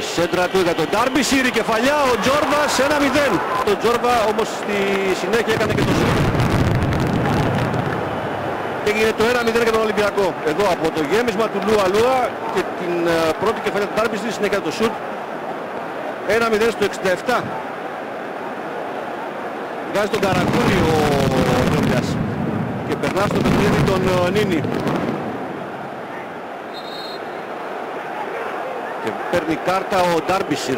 Η σέντρα του για τον Ντάρμπι σύρει κεφαλιά, ο Τζόρβας 1-0. Το Τζόρβα όμως στη συνέχεια έκανε και το σουτ. Έγινε το 1-0 για τον Ολυμπιακό. Εδώ από το γέμισμα του Λούα Λούα και την ε, πρώτη κεφαλιά του Ντάρμπι στη συνέχεια το σουτ. 1-0 στο 67. Βγάζει τον Καρακούρη ο Τζόρβιας και περνά στο παιχνίδι τον ε, Νίνη. Και παίρνει κάρτα ο Ντάρμπισιρ.